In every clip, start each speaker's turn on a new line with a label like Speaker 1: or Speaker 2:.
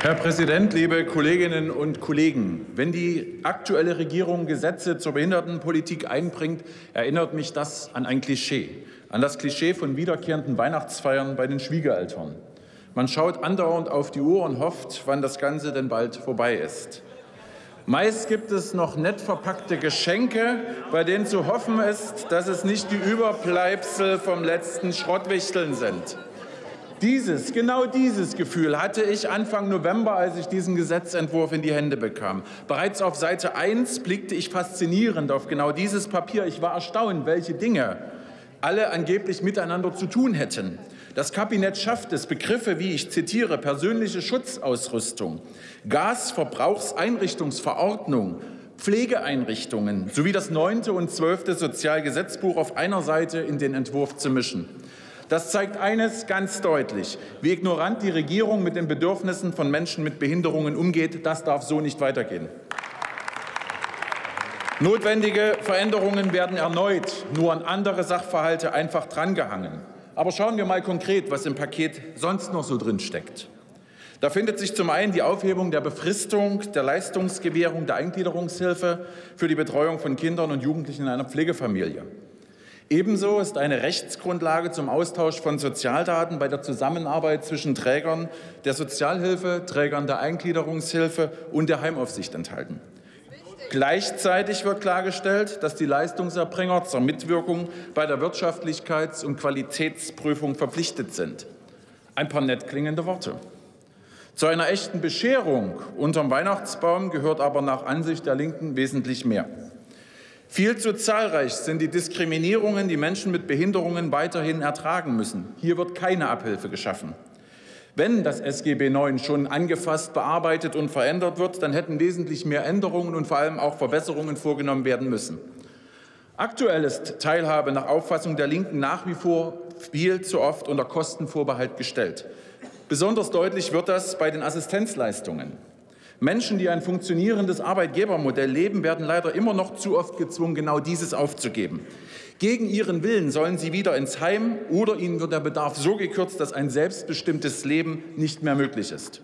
Speaker 1: Herr Präsident, liebe Kolleginnen und Kollegen! Wenn die aktuelle Regierung Gesetze zur Behindertenpolitik einbringt, erinnert mich das an ein Klischee, an das Klischee von wiederkehrenden Weihnachtsfeiern bei den Schwiegereltern. Man schaut andauernd auf die Uhr und hofft, wann das Ganze denn bald vorbei ist. Meist gibt es noch nett verpackte Geschenke, bei denen zu hoffen ist, dass es nicht die Überbleibsel vom letzten Schrottwichteln sind. Dieses, genau dieses Gefühl hatte ich Anfang November, als ich diesen Gesetzentwurf in die Hände bekam. Bereits auf Seite 1 blickte ich faszinierend auf genau dieses Papier. Ich war erstaunt, welche Dinge alle angeblich miteinander zu tun hätten. Das Kabinett schafft es, Begriffe wie, ich zitiere, persönliche Schutzausrüstung, Gasverbrauchseinrichtungsverordnung, Pflegeeinrichtungen sowie das neunte und zwölfte Sozialgesetzbuch auf einer Seite in den Entwurf zu mischen. Das zeigt eines ganz deutlich, wie ignorant die Regierung mit den Bedürfnissen von Menschen mit Behinderungen umgeht. Das darf so nicht weitergehen. Notwendige Veränderungen werden erneut nur an andere Sachverhalte einfach drangehangen. Aber schauen wir mal konkret, was im Paket sonst noch so drin steckt. Da findet sich zum einen die Aufhebung der Befristung der Leistungsgewährung der Eingliederungshilfe für die Betreuung von Kindern und Jugendlichen in einer Pflegefamilie. Ebenso ist eine Rechtsgrundlage zum Austausch von Sozialdaten bei der Zusammenarbeit zwischen Trägern der Sozialhilfe, Trägern der Eingliederungshilfe und der Heimaufsicht enthalten. Gleichzeitig wird klargestellt, dass die Leistungserbringer zur Mitwirkung bei der Wirtschaftlichkeits- und Qualitätsprüfung verpflichtet sind. Ein paar nett klingende Worte. Zu einer echten Bescherung unterm Weihnachtsbaum gehört aber nach Ansicht der Linken wesentlich mehr. Viel zu zahlreich sind die Diskriminierungen, die Menschen mit Behinderungen weiterhin ertragen müssen. Hier wird keine Abhilfe geschaffen. Wenn das SGB IX schon angefasst, bearbeitet und verändert wird, dann hätten wesentlich mehr Änderungen und vor allem auch Verbesserungen vorgenommen werden müssen. Aktuell ist Teilhabe nach Auffassung der Linken nach wie vor viel zu oft unter Kostenvorbehalt gestellt. Besonders deutlich wird das bei den Assistenzleistungen. Menschen, die ein funktionierendes Arbeitgebermodell leben, werden leider immer noch zu oft gezwungen, genau dieses aufzugeben. Gegen ihren Willen sollen sie wieder ins Heim oder ihnen wird der Bedarf so gekürzt, dass ein selbstbestimmtes Leben nicht mehr möglich ist.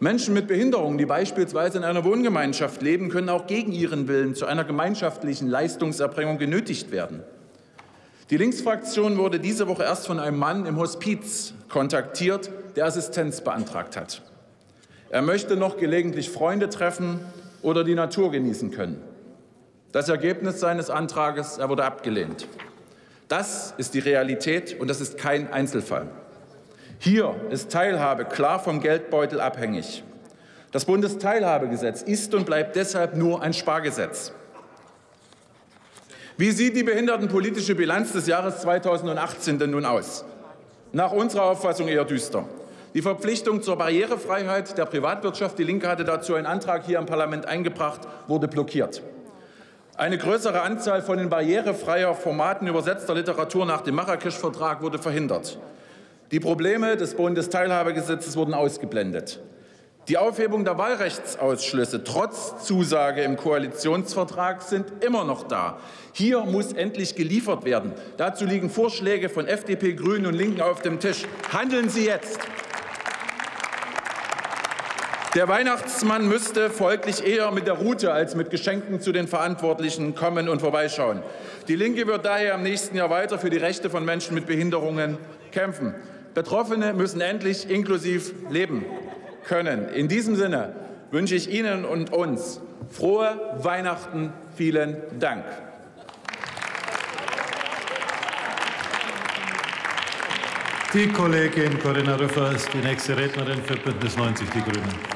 Speaker 1: Menschen mit Behinderungen, die beispielsweise in einer Wohngemeinschaft leben, können auch gegen ihren Willen zu einer gemeinschaftlichen Leistungserbringung genötigt werden. Die Linksfraktion wurde diese Woche erst von einem Mann im Hospiz kontaktiert, der Assistenz beantragt hat. Er möchte noch gelegentlich Freunde treffen oder die Natur genießen können. Das Ergebnis seines Antrages, er wurde abgelehnt. Das ist die Realität und das ist kein Einzelfall. Hier ist Teilhabe klar vom Geldbeutel abhängig. Das Bundesteilhabegesetz ist und bleibt deshalb nur ein Spargesetz. Wie sieht die behindertenpolitische Bilanz des Jahres 2018 denn nun aus? Nach unserer Auffassung eher düster. Die Verpflichtung zur Barrierefreiheit der Privatwirtschaft, die Linke hatte dazu einen Antrag hier im Parlament eingebracht, wurde blockiert. Eine größere Anzahl von in barrierefreier Formaten übersetzter Literatur nach dem Marrakesch-Vertrag wurde verhindert. Die Probleme des Bundesteilhabegesetzes wurden ausgeblendet. Die Aufhebung der Wahlrechtsausschlüsse trotz Zusage im Koalitionsvertrag sind immer noch da. Hier muss endlich geliefert werden. Dazu liegen Vorschläge von FDP, Grünen und Linken auf dem Tisch. Handeln Sie jetzt! Der Weihnachtsmann müsste folglich eher mit der Route als mit Geschenken zu den Verantwortlichen kommen und vorbeischauen. Die Linke wird daher im nächsten Jahr weiter für die Rechte von Menschen mit Behinderungen kämpfen. Betroffene müssen endlich inklusiv leben können. In diesem Sinne wünsche ich Ihnen und uns frohe Weihnachten. Vielen Dank.
Speaker 2: Die Kollegin Corinna Rüffer ist die nächste Rednerin für Bündnis 90 Die Grünen.